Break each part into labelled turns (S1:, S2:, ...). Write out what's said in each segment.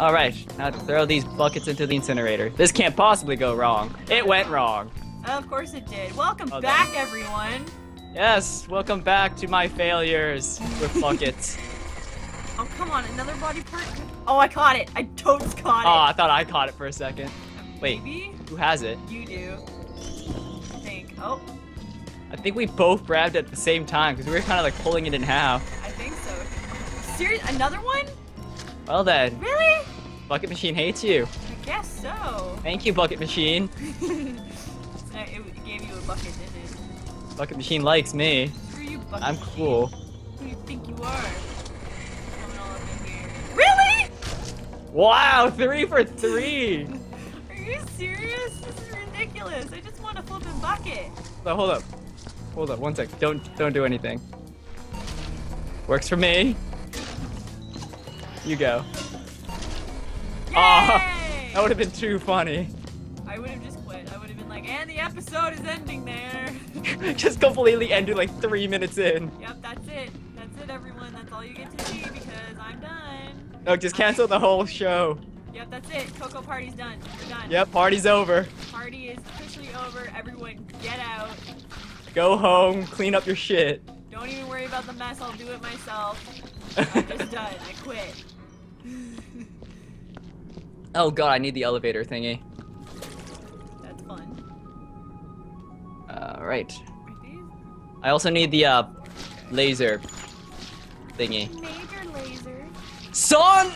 S1: All right, now throw these buckets into the incinerator. This can't possibly go wrong. It went wrong.
S2: Of course it did. Welcome
S1: Oh,
S2: back, everyone.
S1: Yes, welcome back to my failures with buckets.
S2: Oh, come on, another body part. Oh, I caught it. I totes caught it. oh.
S1: I thought I caught it for a second. wait.
S2: Maybe
S1: Who has it?
S2: you do. I think. Oh,
S1: I think we both grabbed it at the same time because we were kind of like pulling it in half.
S2: I think so. Serious? Another one?
S1: Well then,
S2: Really?
S1: Bucket Machine hates you.
S2: I guess so.
S1: Thank you, Bucket Machine.
S2: It gave you a bucket, didn't it?
S1: Bucket Machine likes me.
S2: You.
S1: I'm cool.
S2: Who do you think you are? Coming all up in here. Really?
S1: Wow, three for three.
S2: Are you serious? This is ridiculous. I just want a flipping bucket.
S1: So hold up, hold up, one sec. Don't don't do anything. Works for me. You go. Aw,
S2: Yay!
S1: That would have been too funny.
S2: I would have just quit. I would have been like, and the episode is ending there.
S1: Just completely ended like three minutes in.
S2: yep, that's it. That's it, everyone. That's all you get to see because I'm done.
S1: No, just cancel the whole show.
S2: Yep, that's it. KoKo party's done. We're done.
S1: Yep, party's over.
S2: Party is officially over. Everyone, get out.
S1: Go home, clean up your shit.
S2: Don't even worry about the mess. I'll do it myself. I'm just done. I quit.
S1: Oh god, I need the elevator thingy.
S2: That's fun.
S1: Alright.
S2: Are
S1: I also need the uh laser thingy.
S2: major laser?
S1: Son!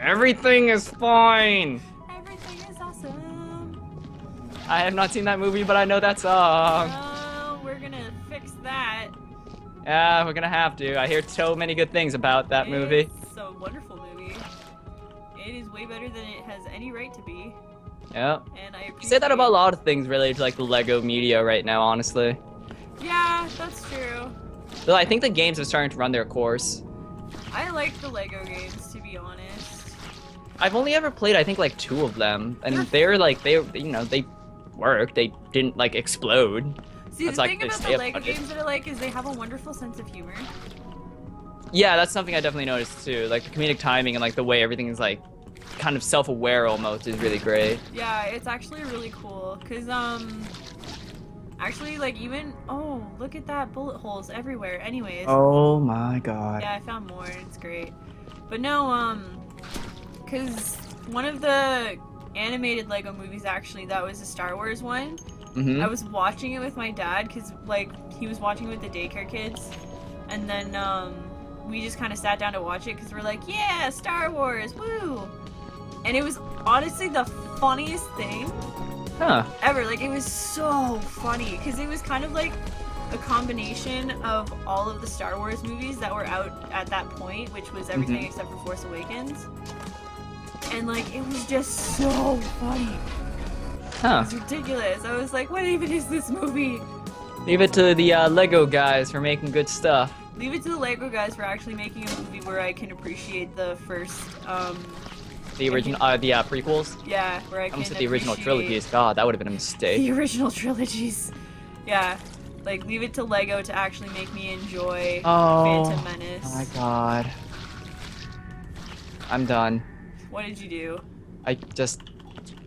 S1: Everything is fine!
S2: Everything is awesome.
S1: I have not seen that movie, but I know that song.
S2: Oh,
S1: Yeah, we're gonna have to. I hear so many good things about that movie.
S2: It's a wonderful movie. It is way better than it has any right to be,
S1: Yeah.
S2: and I
S1: You
S2: appreciate
S1: say that about a lot of things related to like the Lego media right now, honestly.
S2: Yeah, that's true.
S1: Though I think the games are starting to run their course.
S2: I like the Lego games, to be honest.
S1: I've only ever played, I think, like two of them, and they're like they, you know, they work. They didn't like explode.
S2: See,
S1: That's
S2: the
S1: like
S2: thing about the Lego games that I like is they have a wonderful sense of humor.
S1: Yeah, that's something I definitely noticed too. Like the comedic timing and like the way everything is like kind of self-aware almost is really great.
S2: Yeah, it's actually really cool, cause um, actually like even oh look at that bullet holes everywhere. Anyways,
S1: Oh my god.
S2: yeah, I found more. It's great, but no um, cause one of the animated Lego movies actually that was a Star Wars one.
S1: Hmm
S2: I was watching it with my dad because like he was watching it with the daycare kids, and then um, we just kind of sat down to watch it because we're like, yeah, Star Wars, woo! And it was honestly the funniest thing
S1: Huh.
S2: ever. Like it was so funny because it was kind of like a combination of all of the Star Wars movies that were out at that point, which was everything
S1: Mhm.
S2: except for Force Awakens. And like it was just so funny.
S1: Huh.
S2: It was ridiculous. I was like, what even is this movie?
S1: Leave it to the uh, Lego guys for making good stuff.
S2: Leave it to the Lego guys for actually making a movie where I can appreciate the first, um,
S1: The original, uh, the uh, prequels.
S2: yeah, where I can
S1: Almost said the original trilogies. God, that would have been a mistake.
S2: The original trilogies. Yeah, like leave it to Lego to actually make me enjoy
S1: Oh.
S2: Phantom Menace.
S1: Oh my god. I'm done.
S2: What did you do?
S1: I just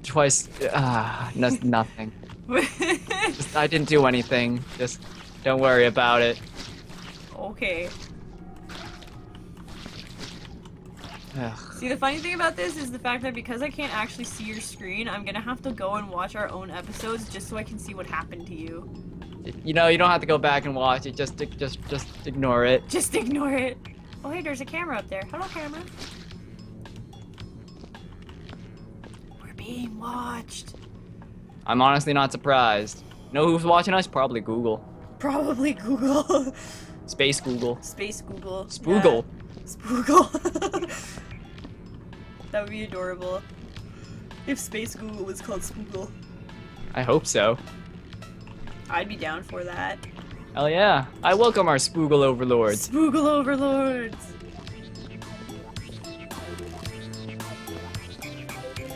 S1: twice. Ah, no, nothing. Just, I didn't do anything. Just don't worry about it.
S2: okay.
S1: Ugh.
S2: See, the funny thing about this is the fact that because I can't actually see your screen, I'm gonna have to go and watch our own episodes just so I can see what happened to you.
S1: You know, you don't have to go back and watch it. Just, just, just ignore it.
S2: Just ignore it. Oh, hey, there's a camera up there. Hello, camera. Being watched.
S1: I'm honestly not surprised. Know who's watching us? Probably Google.
S2: Probably Google.
S1: Space Google.
S2: Space Google.
S1: Spoogle.
S2: Yeah, Spoogle. that would be adorable. If Space Google was called Spoogle,
S1: I hope so.
S2: I'd be down for that.
S1: Hell yeah. I welcome our Spoogle overlords.
S2: Spoogle overlords.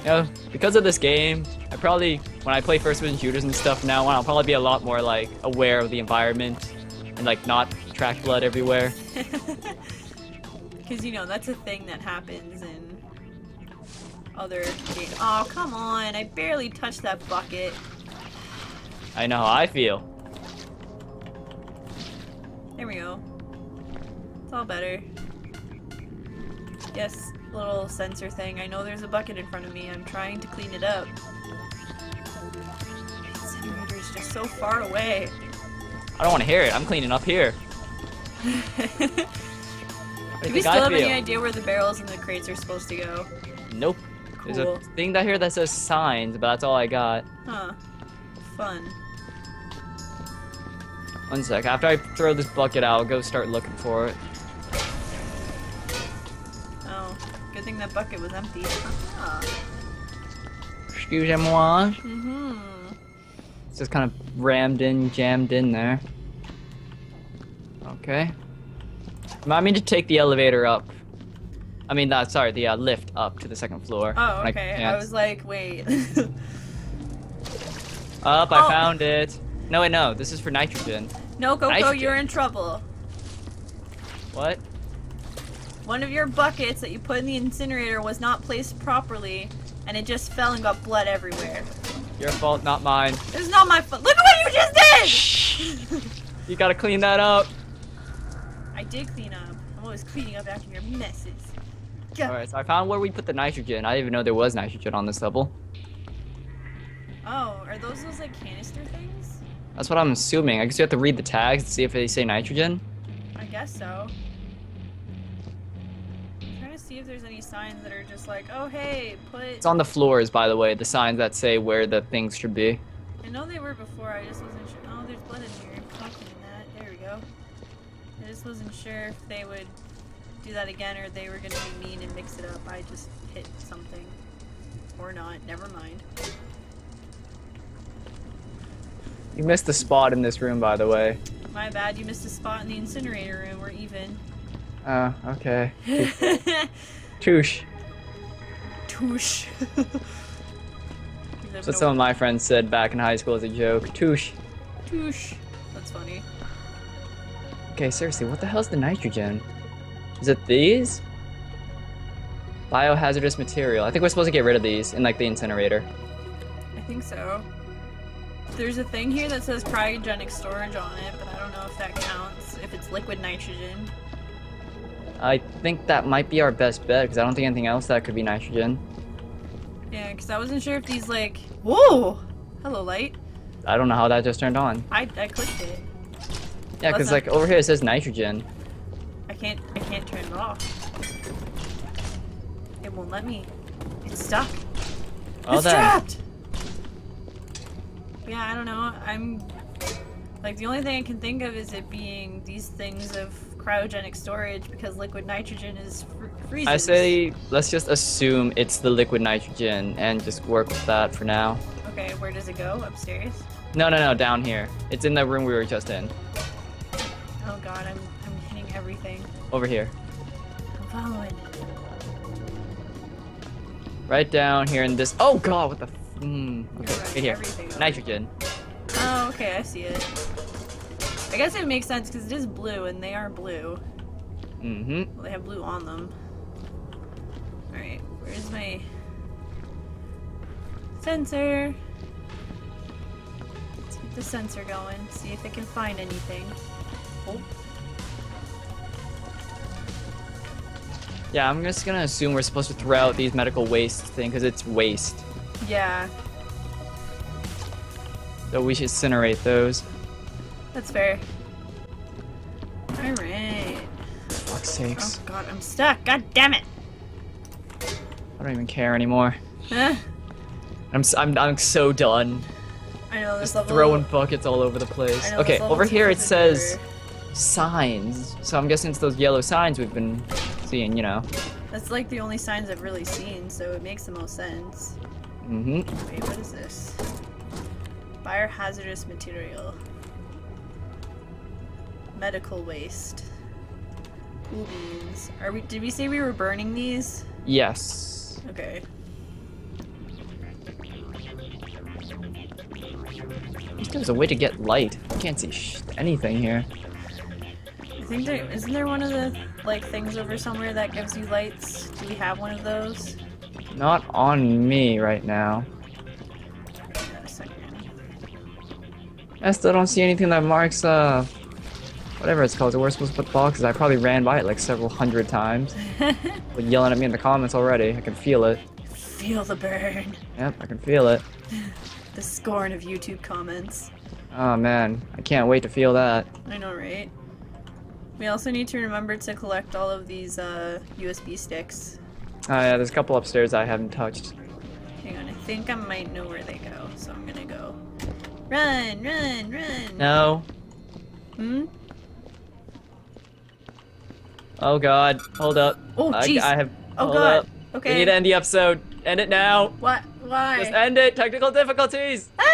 S1: Know, because of this game, I probably, when I play first person shooters and stuff now I'll probably be a lot more like aware of the environment and like not track blood everywhere.
S2: Because, you know, that's a thing that happens in other games. Oh, come on. I barely touched that bucket.
S1: I know how I feel.
S2: There we go. It's all better. Yes, little sensor thing. I know there's a bucket in front of me. I'm trying to clean it up. The incinerator's just so far away.
S1: I don't want to hear it. I'm cleaning up here.
S2: Do we still have any idea where the barrels and the crates are supposed to go?
S1: Nope. There's a thing down here that says signs, but that's all I got.
S2: Huh. Fun.
S1: One sec. After I throw this bucket out, I'll go start looking for it.
S2: Good thing that bucket was empty. Ah.
S1: Excusez-moi.
S2: Mm-hmm.
S1: It's just kind of rammed in, jammed in there. Okay. Remind me to take the elevator up. I mean, uh, sorry, the uh, lift up to the second floor.
S2: Oh, okay. I,
S1: can't.
S2: was like, wait.
S1: Up, I
S2: Oh.
S1: found it. No, wait, no. This is for nitrogen.
S2: no, Coco,
S1: Nitrogen.
S2: you're in trouble.
S1: What?
S2: One of your buckets that you put in the incinerator was not placed properly, and it just fell and got blood everywhere.
S1: Your fault, not mine.
S2: It's not my fault. Look at what you just did! Shh.
S1: You gotta clean that up.
S2: I did clean up. I'm always cleaning up after your messes. Yeah.
S1: Alright, so I found where we put the nitrogen. I didn't even know there was nitrogen on this level.
S2: Oh, are those those like canister things?
S1: That's what I'm assuming. I guess you have to read the tags to see if they say nitrogen.
S2: I guess so. I'm trying to see if there's any signs that are just like, oh hey, put.
S1: It's on the floors, by the way, the signs that say where the things should be.
S2: I know they were before. I just wasn't sure. Oh, there's blood in here. I'll clean that. There we go. I just wasn't sure if they would do that again or they were gonna be mean and mix it up. I just hit something. Or not. Never mind.
S1: You missed a spot in this room, by the way.
S2: My bad. You missed a spot in the incinerator room. We're even.
S1: Oh, okay. Touche.
S2: Touche.
S1: That's what some of my friends said back in high school as a joke. Touche.
S2: Touche. That's funny.
S1: Okay, seriously, what the hell's the nitrogen? Is it these? Biohazardous material. I think we're supposed to get rid of these in like the incinerator.
S2: I think so. There's a thing here that says cryogenic storage on it, but I don't know if that counts. If it's liquid nitrogen.
S1: I think that might be our best bet because I don't think anything else that could be nitrogen.
S2: Yeah, because I wasn't sure if these like. Whoa! Hello, light.
S1: I don't know how that just turned on.
S2: I I clicked it.
S1: Yeah, because like over here it says nitrogen.
S2: I can't I can't turn it off. It won't let me. It's stuck.
S1: Well
S2: it's
S1: then.
S2: trapped. Yeah, I don't know. I'm like the only thing I can think of is it being these things of cryogenic storage because liquid nitrogen is fr- freezes.
S1: I say let's just assume it's the liquid nitrogen and just work with that for now.
S2: Okay, where does it go? Upstairs?
S1: No, no, no, down here. It's in the room we were just in.
S2: Oh god, I'm I'm hitting everything.
S1: Over here.
S2: I'm following.
S1: Right down here in this. Oh god, what the? F- mm, okay,
S2: right,
S1: right here.
S2: everything
S1: Nitrogen.
S2: Oh, okay, I see it. I guess it makes sense because it is blue and they are blue.
S1: Mm-hmm.
S2: Well, they have blue on them. Alright, where's my sensor? Let's get the sensor going, see if it can find anything. Oh,
S1: Yeah, I'm just gonna assume we're supposed to throw out these medical waste thing because it's waste.
S2: yeah,
S1: So we should incinerate those.
S2: That's fair. Alright.
S1: Fuck's sakes.
S2: Oh god, I'm stuck. God damn it.
S1: I don't even care anymore.
S2: Huh?
S1: I'm, I'm, I'm so done.
S2: I know this
S1: Just
S2: level.
S1: throwing buckets all over the place.
S2: Know
S1: Okay, over here it says signs. So I'm guessing it's those yellow signs we've been seeing, you know.
S2: That's like the only signs I've really seen, so it makes the most sense.
S1: Mm-hmm.
S2: Wait, what is this? Biohazardous material. Medical waste. Cool beans. Are we? Did we say we were burning these?
S1: Yes.
S2: Okay.
S1: At least There's a way to get light. I can't see sh- anything here.
S2: think there isn't there one of the like things over somewhere that gives you lights. Do we have one of those?
S1: Not on me right now.
S2: Hang a second.
S1: I still don't see anything that marks, uh, whatever it's called. We're supposed to put the ball because I probably ran by it like several hundred times. Yelling at me in the comments already. I can feel it.
S2: Feel the burn.
S1: Yep, I can feel it.
S2: The scorn of YouTube comments.
S1: Oh man, I can't wait to feel that.
S2: I know, right? We also need to remember to collect all of these uh, USB sticks.
S1: Oh yeah, there's a couple upstairs I haven't touched.
S2: Hang on, I think I might know where they go, so I'm gonna go. Run, run, run!
S1: No.
S2: Hmm?
S1: Oh god. Hold up.
S2: Oh,
S1: I,
S2: jeez.
S1: I have.
S2: Oh, God.
S1: Up.
S2: Okay.
S1: We need to end the episode. End it now.
S2: What? Why?
S1: Just end it. Technical difficulties.
S2: Ah!